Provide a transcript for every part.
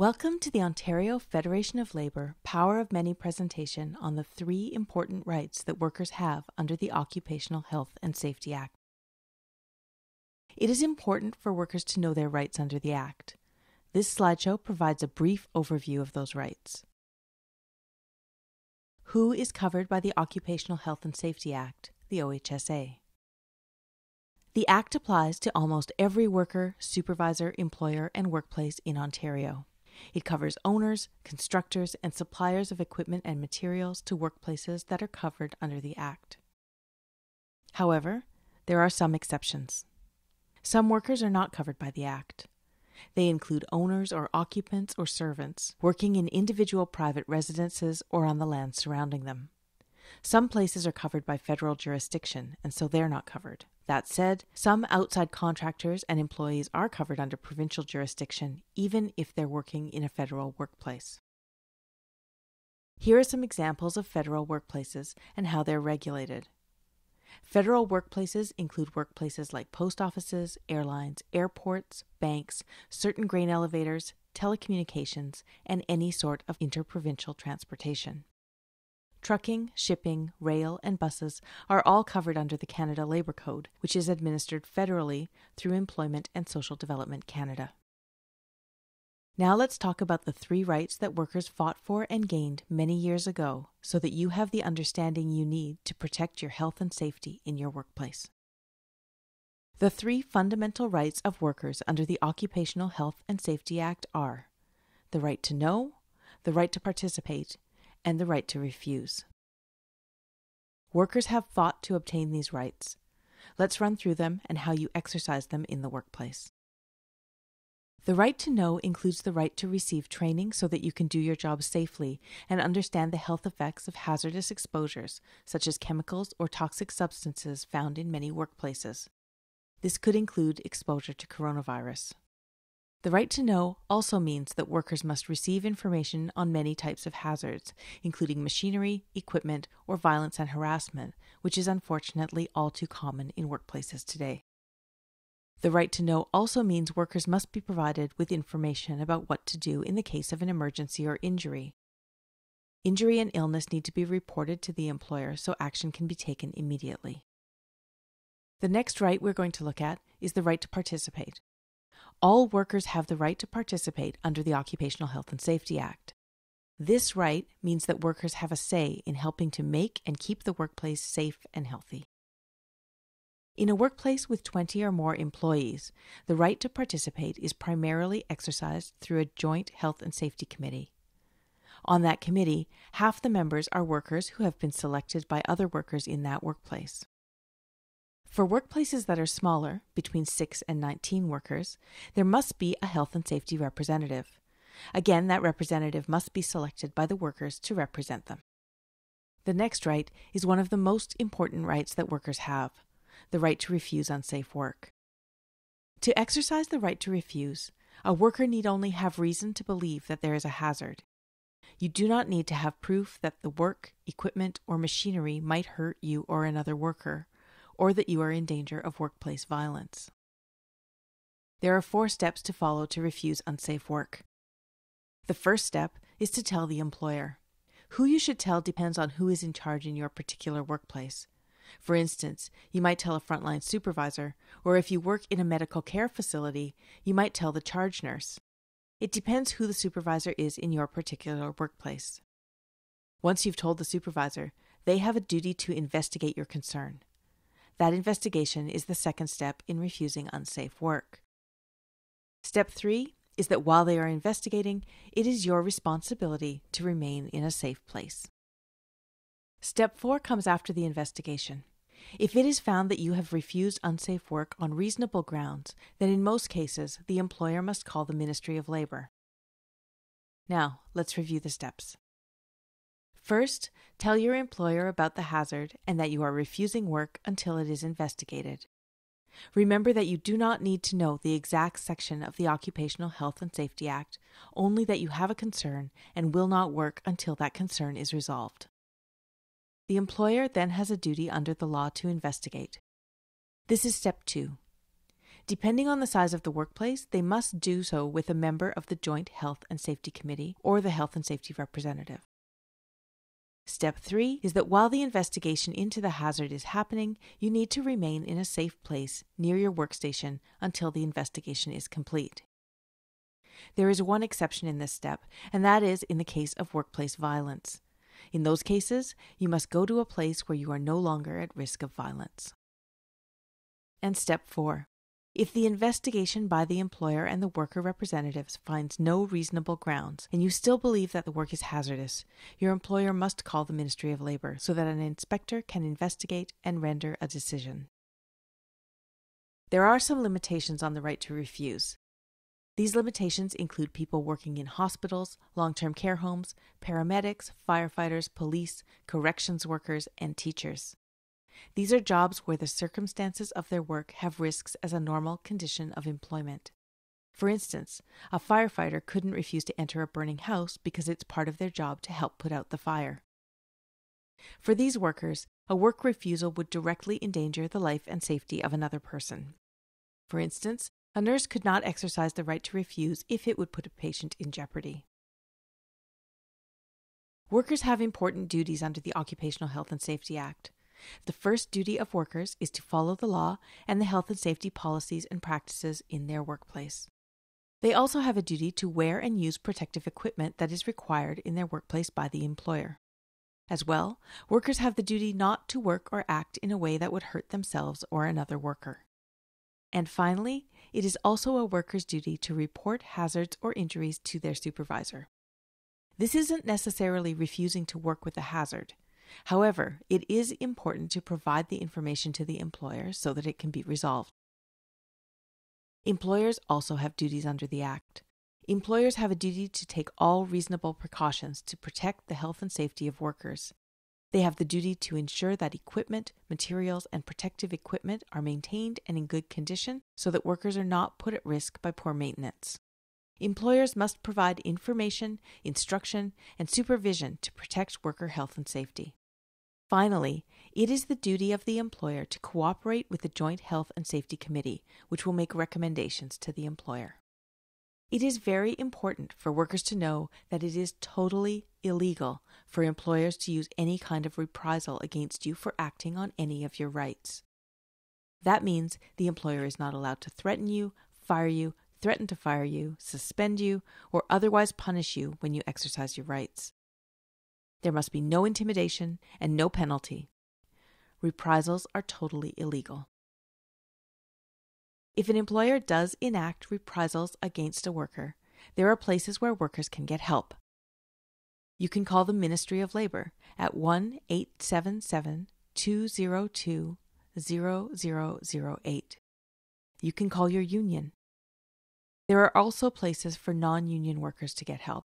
Welcome to the Ontario Federation of Labour Power of Many presentation on the three important rights that workers have under the Occupational Health and Safety Act. It is important for workers to know their rights under the Act. This slideshow provides a brief overview of those rights. Who is covered by the Occupational Health and Safety Act, the OHSA? The Act applies to almost every worker, supervisor, employer, and workplace in Ontario. It covers owners, constructors, and suppliers of equipment and materials to workplaces that are covered under the Act. However, there are some exceptions. Some workers are not covered by the Act. They include owners or occupants or servants working in individual private residences or on the land surrounding them. Some places are covered by federal jurisdiction, and so they're not covered. That said, some outside contractors and employees are covered under provincial jurisdiction, even if they're working in a federal workplace. Here are some examples of federal workplaces and how they're regulated. Federal workplaces include workplaces like post offices, airlines, airports, banks, certain grain elevators, telecommunications, and any sort of interprovincial transportation. Trucking, shipping, rail, and buses are all covered under the Canada Labour Code, which is administered federally through Employment and Social Development Canada. Now let's talk about the three rights that workers fought for and gained many years ago so that you have the understanding you need to protect your health and safety in your workplace. The three fundamental rights of workers under the Occupational Health and Safety Act are the right to know, the right to participate, and the right to refuse. Workers have fought to obtain these rights. Let's run through them and how you exercise them in the workplace. The right to know includes the right to receive training so that you can do your job safely and understand the health effects of hazardous exposures, such as chemicals or toxic substances found in many workplaces. This could include exposure to coronavirus. The right to know also means that workers must receive information on many types of hazards, including machinery, equipment, or violence and harassment, which is unfortunately all too common in workplaces today. The right to know also means workers must be provided with information about what to do in the case of an emergency or injury. Injury and illness need to be reported to the employer so action can be taken immediately. The next right we're going to look at is the right to participate. All workers have the right to participate under the Occupational Health and Safety Act. This right means that workers have a say in helping to make and keep the workplace safe and healthy. In a workplace with 20 or more employees, the right to participate is primarily exercised through a joint health and safety committee. On that committee, half the members are workers who have been selected by other workers in that workplace. For workplaces that are smaller, between 6 and 19 workers, there must be a health and safety representative. Again, that representative must be selected by the workers to represent them. The next right is one of the most important rights that workers have the right to refuse unsafe work. To exercise the right to refuse, a worker need only have reason to believe that there is a hazard. You do not need to have proof that the work, equipment, or machinery might hurt you or another worker, or that you are in danger of workplace violence. There are four steps to follow to refuse unsafe work. The first step is to tell the employer. Who you should tell depends on who is in charge in your particular workplace. For instance, you might tell a frontline supervisor, or if you work in a medical care facility, you might tell the charge nurse. It depends who the supervisor is in your particular workplace. Once you've told the supervisor, they have a duty to investigate your concern. That investigation is the second step in refusing unsafe work. Step three is that while they are investigating, it is your responsibility to remain in a safe place. Step four comes after the investigation. If it is found that you have refused unsafe work on reasonable grounds, then in most cases the employer must call the Ministry of Labor. Now, let's review the steps. First, tell your employer about the hazard and that you are refusing work until it is investigated. Remember that you do not need to know the exact section of the Occupational Health and Safety Act, only that you have a concern and will not work until that concern is resolved. The employer then has a duty under the law to investigate. This is step two. Depending on the size of the workplace, they must do so with a member of the Joint Health and Safety Committee or the Health and Safety Representative. Step three is that while the investigation into the hazard is happening, you need to remain in a safe place near your workstation until the investigation is complete. There is one exception in this step, and that is in the case of workplace violence. In those cases, you must go to a place where you are no longer at risk of violence. And step four if the investigation by the employer and the worker representatives finds no reasonable grounds and you still believe that the work is hazardous, your employer must call the Ministry of Labor so that an inspector can investigate and render a decision. There are some limitations on the right to refuse. These limitations include people working in hospitals, long term care homes, paramedics, firefighters, police, corrections workers, and teachers. These are jobs where the circumstances of their work have risks as a normal condition of employment. For instance, a firefighter couldn't refuse to enter a burning house because it's part of their job to help put out the fire. For these workers, a work refusal would directly endanger the life and safety of another person. For instance, a nurse could not exercise the right to refuse if it would put a patient in jeopardy. Workers have important duties under the Occupational Health and Safety Act. The first duty of workers is to follow the law and the health and safety policies and practices in their workplace. They also have a duty to wear and use protective equipment that is required in their workplace by the employer. As well, workers have the duty not to work or act in a way that would hurt themselves or another worker. And finally, it is also a worker's duty to report hazards or injuries to their supervisor. This isn't necessarily refusing to work with a hazard. However, it is important to provide the information to the employer so that it can be resolved. Employers also have duties under the Act. Employers have a duty to take all reasonable precautions to protect the health and safety of workers. They have the duty to ensure that equipment, materials, and protective equipment are maintained and in good condition so that workers are not put at risk by poor maintenance. Employers must provide information, instruction, and supervision to protect worker health and safety. Finally, it is the duty of the employer to cooperate with the Joint Health and Safety Committee, which will make recommendations to the employer. It is very important for workers to know that it is totally illegal for employers to use any kind of reprisal against you for acting on any of your rights. That means the employer is not allowed to threaten you, fire you, threaten to fire you, suspend you, or otherwise punish you when you exercise your rights. There must be no intimidation and no penalty. Reprisals are totally illegal. If an employer does enact reprisals against a worker, there are places where workers can get help. You can call the Ministry of Labor at 1 877 202 0008. You can call your union. There are also places for non union workers to get help.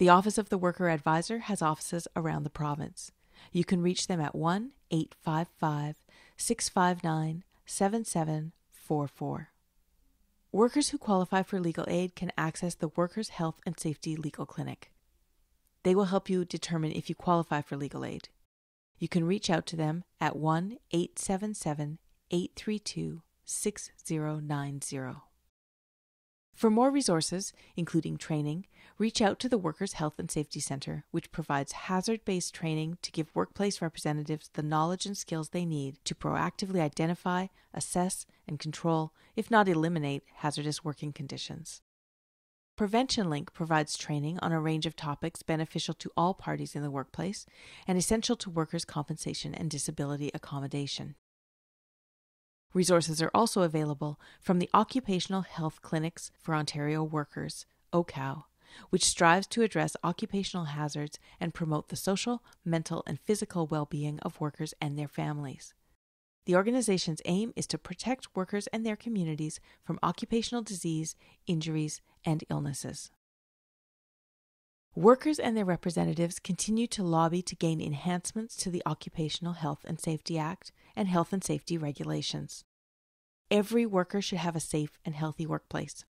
The Office of the Worker Advisor has offices around the province. You can reach them at 1 855 659 7744. Workers who qualify for legal aid can access the Workers' Health and Safety Legal Clinic. They will help you determine if you qualify for legal aid. You can reach out to them at 1 877 832 6090. For more resources, including training, reach out to the Workers' Health and Safety Center, which provides hazard based training to give workplace representatives the knowledge and skills they need to proactively identify, assess, and control, if not eliminate, hazardous working conditions. Prevention Link provides training on a range of topics beneficial to all parties in the workplace and essential to workers' compensation and disability accommodation. Resources are also available from the Occupational Health Clinics for Ontario Workers, OHCOW, which strives to address occupational hazards and promote the social, mental, and physical well being of workers and their families. The organization's aim is to protect workers and their communities from occupational disease, injuries, and illnesses. Workers and their representatives continue to lobby to gain enhancements to the Occupational Health and Safety Act and health and safety regulations. Every worker should have a safe and healthy workplace.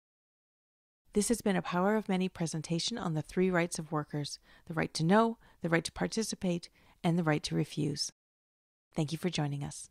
This has been a Power of Many presentation on the three rights of workers the right to know, the right to participate, and the right to refuse. Thank you for joining us.